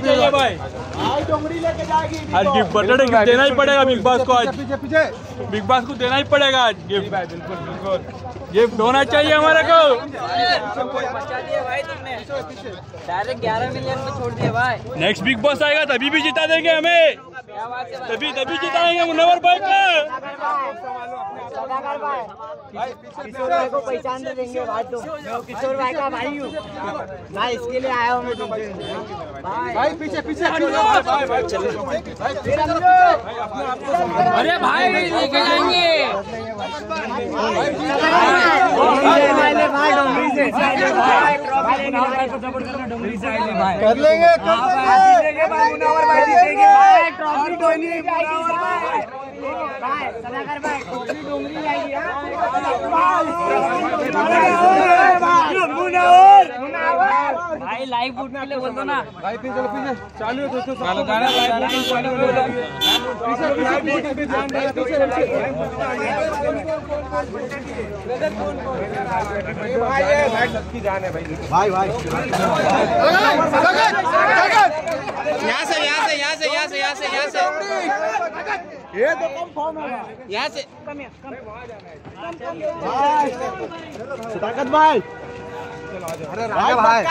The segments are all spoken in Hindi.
चाहिए भाई आज गिफ्ट बर्थडे गिफ्ट देना ही पड़ेगा बिग बॉस को आज। पीछे पीछे बिग बॉस को देना ही पड़ेगा आज गिफ्ट बिल्कुल बिल्कुल। गिफ्ट होना चाहिए हमारे को। बचा दिया डायरेक्ट 11 मिलियन पे छोड़ दिया भाई। नेक्स्ट बिग बॉस आएगा तभी भी जिता देंगे हमें। तभी तभी जिताएँगे मुनवर भाई को किशोर भाई को पहचान दे देंगे भाई मैं किशोर भाई का भाई हूँ। भाई इसके लिए आया हूँ मैं तुमसे भाई। पीछे पीछे भाई भाई भाई भाई अरे भाई लेके जाएँगे। भाई डोंगरी से कर लेंगे कर लेंगे भाई भाई भाई लाइव बूट के लिए बोल दो ना। भाई पीछे चलो पीछे। चालू है दोस्तों चालू कर रहा है पीछे पीछे देना पीछे। भाई भाई। यहाँ से यहाँ से यहाँ से यहाँ से यहाँ से यहाँ से। ये तो कम फॉर्म है। यहाँ से। ताकत भाई। अरे राजा भाई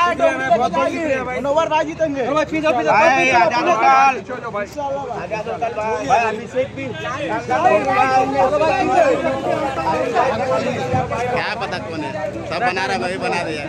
मनोवर भाई? जीतेंगे। पीछे पीछे भाई आजा निकाल भाई। अभिषेक भी। क्या पता कौन है? सब बना रहा वही बना दिया